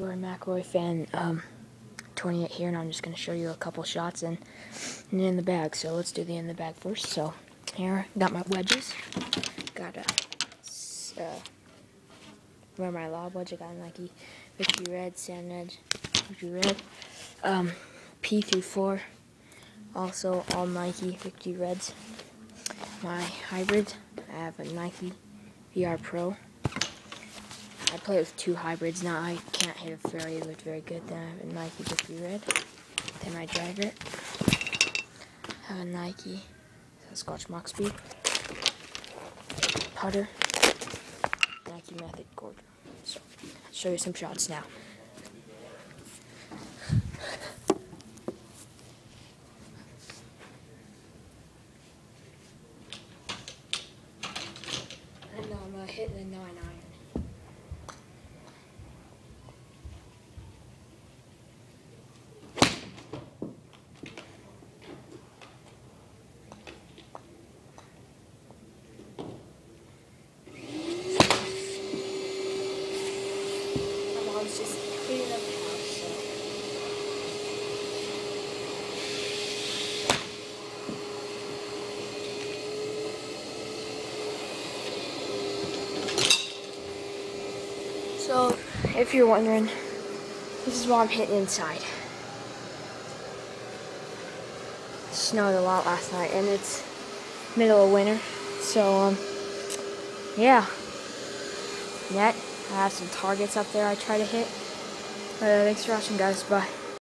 Rory McIlroy fan, um, 28 here, and I'm just going to show you a couple shots and, in the bag. So let's do the in the bag first. So here, got my wedges. Got a, uh, where my lob wedge, I got a Nike Victory Red, Sand Wedge, Victory Red, um, P through 4, also all Nike Victory Reds. My hybrid, I have a Nike VR Pro. I play with two hybrids now. I can't hit a fairway with very good. Then I have a Nike Victory Red. Then my driver. I have a Nike Scotch Mach Speed. Putter. Nike Method Core. So, I'll show you some shots now. I'm hit the 9 iron. My mom's just cleaning up the house, so. So, if you're wondering, this is what I'm hitting inside. It snowed a lot last night, and it's middle of winter, so um, yeah. Net. I have some targets up there I try to hit. Uh, thanks for watching, guys. Bye.